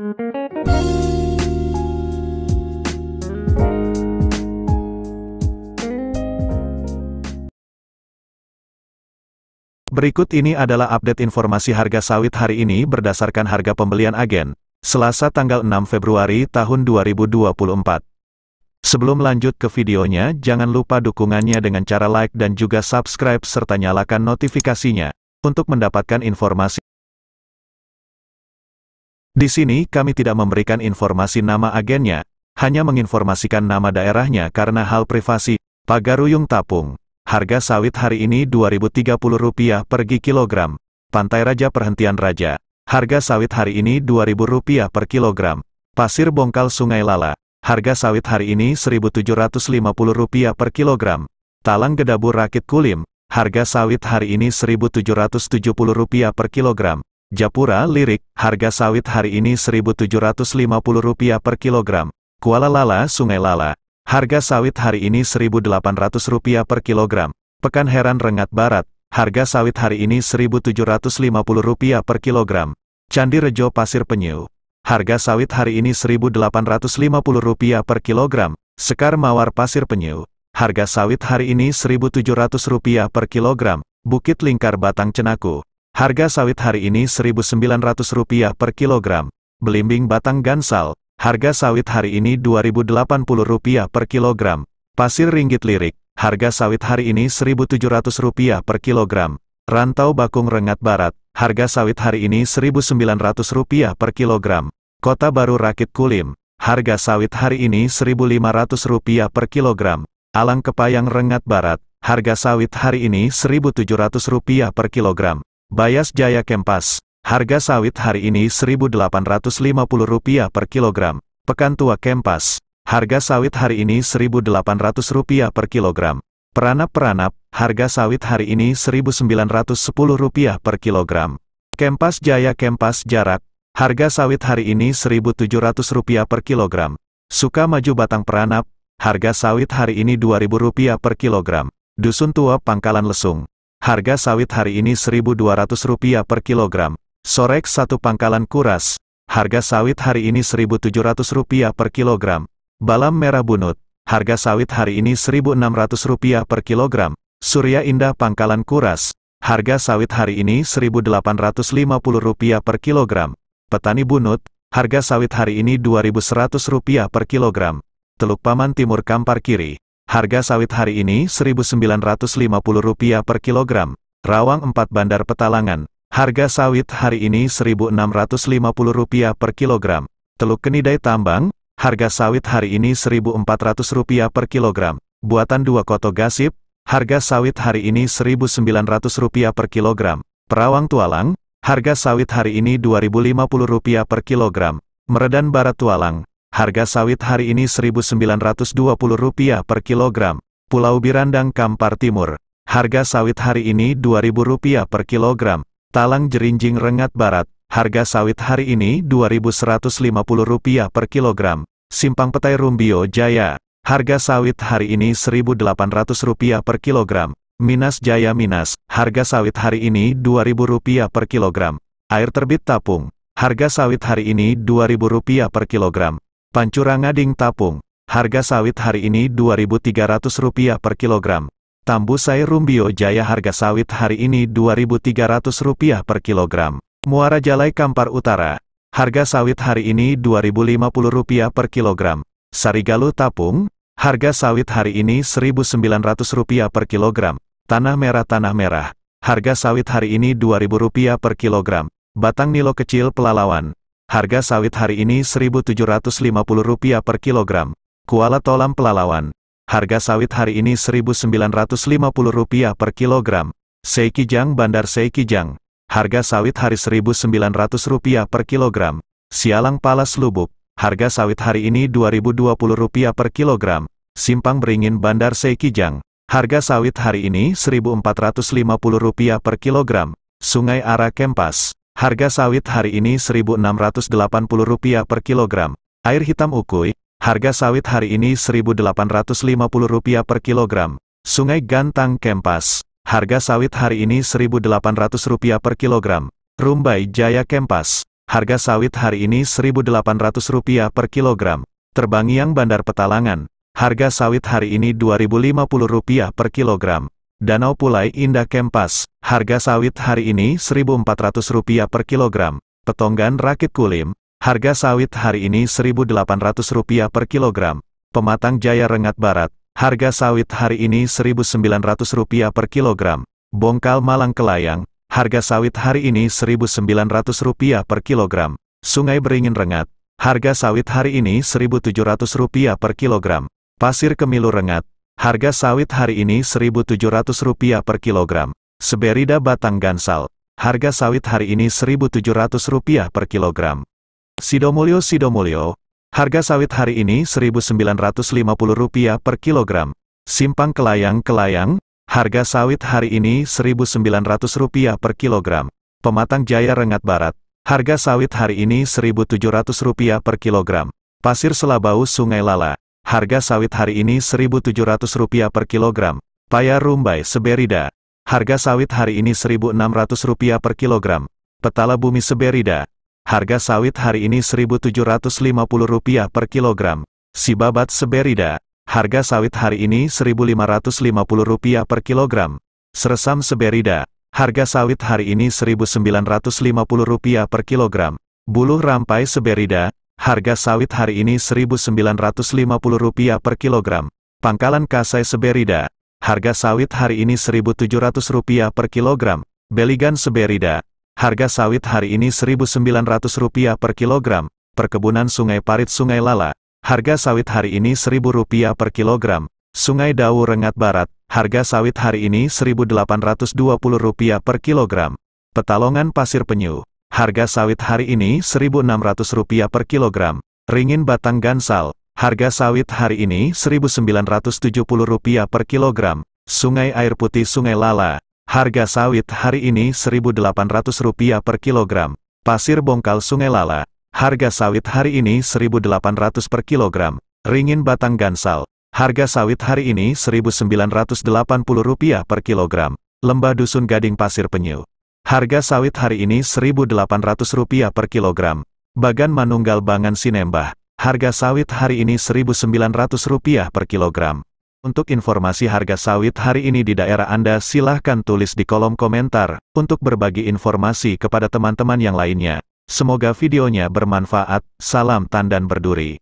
Berikut ini adalah update informasi harga sawit hari ini berdasarkan harga pembelian agen, Selasa tanggal 6 Februari tahun 2024. Sebelum lanjut ke videonya, jangan lupa dukungannya dengan cara like dan juga subscribe serta nyalakan notifikasinya, untuk mendapatkan informasi. Di sini kami tidak memberikan informasi nama agennya, hanya menginformasikan nama daerahnya karena hal privasi, Pagaruyung Tapung. Harga sawit hari ini Rp2.030 per kilogram. Pantai Raja Perhentian Raja. Harga sawit hari ini Rp2.000 per kilogram. Pasir Bongkal Sungai Lala. Harga sawit hari ini Rp1.750 per kilogram. Talang Gedabur Rakit Kulim. Harga sawit hari ini Rp1.770 per kilogram. Japura Lirik. Harga sawit hari ini Rp1.750 per kilogram. Kuala Lala Sungai Lala. Harga sawit hari ini Rp1.800 per kilogram. Pekan Heran Rengat Barat, harga sawit hari ini Rp1.750 per kilogram. Candi Rejo Pasir Penyu, harga sawit hari ini Rp1.850 per kilogram. Sekar Mawar Pasir Penyu, harga sawit hari ini Rp1.700 per kilogram. Bukit Lingkar Batang Cenaku, harga sawit hari ini Rp1.900 per kilogram. Belimbing Batang Gansal, Harga sawit hari ini Rp2.080 per kilogram. Pasir Ringgit Lirik, harga sawit hari ini Rp1.700 per kilogram. Rantau Bakung Rengat Barat, harga sawit hari ini Rp1.900 per kilogram. Kota Baru Rakit Kulim, harga sawit hari ini Rp1.500 per kilogram. Alang Kepayang Rengat Barat, harga sawit hari ini Rp1.700 per kilogram. Bayas Jaya Kempas, Harga sawit hari ini Rp1.850 per kilogram. Pekan Tua Kempas. Harga sawit hari ini Rp1.800 per kilogram. Peranap-peranap, harga sawit hari ini Rp1.910 per kilogram. Kempas Jaya Kempas Jarak, harga sawit hari ini Rp1.700 per kilogram. Suka Maju Batang Peranap, harga sawit hari ini Rp2.000 per kilogram. Dusun Tua Pangkalan Lesung, harga sawit hari ini Rp1.200 per kilogram. Sorek satu pangkalan kuras, harga sawit hari ini Rp1.700 per kilogram. Balam merah bunut, harga sawit hari ini Rp1.600 per kilogram. Surya Indah pangkalan kuras, harga sawit hari ini Rp1.850 per kilogram. Petani bunut, harga sawit hari ini Rp2.100 per kilogram. Teluk Paman Timur Kampar Kiri, harga sawit hari ini Rp1.950 per kilogram. Rawang 4 Bandar Petalangan, Harga sawit hari ini Rp1.650 per kilogram. Teluk Kenidai Tambang, harga sawit hari ini Rp1.400 per kilogram. Buatan dua koto gasip, harga sawit hari ini Rp1.900 per kilogram. Perawang Tualang, harga sawit hari ini Rp2.050 per kilogram. Meredan Barat Tualang, harga sawit hari ini Rp1.920 per kilogram. Pulau Birandang Kampar Timur, harga sawit hari ini Rp2.000 per kilogram. Talang Jerinjing Rengat Barat, harga sawit hari ini Rp2.150 per kilogram. Simpang Petai Rumbio Jaya, harga sawit hari ini Rp1.800 per kilogram. Minas Jaya Minas, harga sawit hari ini Rp2.000 per kilogram. Air Terbit Tapung, harga sawit hari ini Rp2.000 per kilogram. Pancurangading Tapung, harga sawit hari ini Rp2.300 per kilogram. Tambusai Rumbio Jaya harga sawit hari ini Rp2.300 per kilogram. Muara Jalai Kampar Utara, harga sawit hari ini Rp2.050 per kilogram. Sarigalu Tapung, harga sawit hari ini Rp1.900 per kilogram. Tanah Merah Tanah Merah, harga sawit hari ini Rp2.000 per kilogram. Batang Nilo Kecil Pelalawan, harga sawit hari ini Rp1.750 per kilogram. Kuala Tolam Pelalawan, Harga sawit hari ini Rp1.950 per kilogram. Seikijang Bandar Seikijang. Harga sawit hari Rp1.900 per kilogram. Sialang Palas Lubuk. Harga sawit hari ini Rp2.020 per kilogram. Simpang Beringin Bandar Seikijang. Harga sawit hari ini Rp1.450 per kilogram. Sungai Ara Kempas. Harga sawit hari ini Rp1.680 per kilogram. Air hitam ukui, Harga sawit hari ini Rp1.850 per kilogram. Sungai Gantang Kempas. Harga sawit hari ini Rp1.800 per kilogram. Rumbai Jaya Kempas. harga sawit hari ini Rp1.800 per kilogram. Terbangiang Bandar Petalangan, harga sawit hari ini Rp2.050 per kilogram. Danau Pulai Indah Kempas, harga sawit hari ini Rp1.400 per kilogram. Petonggan Rakit Kulim, harga sawit hari ini Rp1.800 per kilogram. Pematang Jaya Rengat Barat, harga sawit hari ini Rp1.900 per kilogram. Bongkal Malang Kelayang, harga sawit hari ini Rp1.900 per kilogram. Sungai Beringin Rengat, harga sawit hari ini Rp1.700 per kilogram. Pasir Kemilu Rengat, Harga sawit hari ini Rp1.700 per kilogram. Seberida Batang Gansal. Harga sawit hari ini Rp1.700 per kilogram. Sidomulyo Sidomulyo. Harga sawit hari ini Rp1.950 per kilogram. Simpang Kelayang Kelayang. Harga sawit hari ini Rp1.900 per kilogram. Pematang Jaya Rengat Barat. Harga sawit hari ini Rp1.700 per kilogram. Pasir Selabau Sungai Lala. Harga sawit hari ini Rp1.700 per kilogram. Paya Rumbai Seberida. Harga sawit hari ini Rp1.600 per kilogram. Petala Bumi Seberida. Harga sawit hari ini Rp1.750 per kilogram. Sibabat Seberida. Harga sawit hari ini Rp1.550 per kilogram. Seresam Seberida. Harga sawit hari ini Rp1.950 per kilogram. Buluh Rampai Seberida. Harga sawit hari ini Rp1.950 per kilogram. Pangkalan Kasai Seberida. Harga sawit hari ini Rp1.700 per kilogram. Beligan Seberida. Harga sawit hari ini Rp1.900 per kilogram. Perkebunan Sungai Parit Sungai Lala. Harga sawit hari ini Rp1.000 per kilogram. Sungai Dawu Rengat Barat. Harga sawit hari ini Rp1.820 per kilogram. Petalongan Pasir Penyu. Harga sawit hari ini Rp1.600 per kilogram. Ringin Batang Gansal. Harga sawit hari ini Rp1.970 per kilogram. Sungai Air Putih Sungai Lala. Harga sawit hari ini Rp1.800 per kilogram. Pasir Bongkal Sungai Lala. Harga sawit hari ini Rp1.800 per kilogram. Ringin Batang Gansal. Harga sawit hari ini Rp1.980 per kilogram. Lembah Dusun Gading Pasir Penyu. Harga sawit hari ini Rp1.800 per kilogram. Bagan Manunggal Bangan Sinembah. Harga sawit hari ini Rp1.900 per kilogram. Untuk informasi harga sawit hari ini di daerah Anda silahkan tulis di kolom komentar, untuk berbagi informasi kepada teman-teman yang lainnya. Semoga videonya bermanfaat, salam tandan berduri.